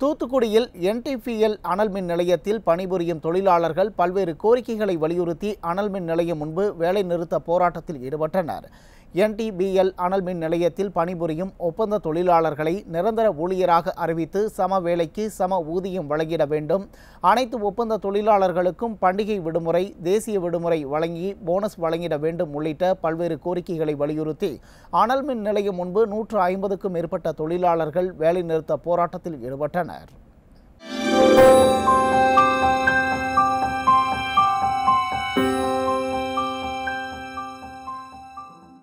தூத்துக்குடியில் என்டிபிஎல் அனல் மின் நிலையத்தில் பணிபுரியும் தொழிலாளர்கள் பல்வேறு கோரிக்கைகளை வலியுறுத்தி அனல் மின் நிலையம் முன்பு வேலைநிறுத்த போராட்டத்தில் ஈடுபட்டனர். என்டிபிஎல் அனல் மின் நிலையத்தில் பணிபுரியும் ஒப்பந்த தொழிலாளர்களை நிரந்தர ஊழியராக அறிவித்து சம வேலைக்கு சம ஊதியம் வழங்கிட வேண்டும். அனைத்து ஒப்பந்த தொழிலாளர்களுக்கும் பண்டிகை விடுமுறை தேசிய விடுமுறை வழங்கி போனஸ் வழங்கிட வேண்டும் உள்ளிட்ட பல்வேறு கோரிக்கைகளை வலியுறுத்தி அனல் மின் நிலையம் முன்பு நூற்று ஐம்பதுக்கும் மேற்பட்ட தொழிலாளர்கள் வேலைநிறுத்த போராட்டத்தில் ஈடுபட்டனர்.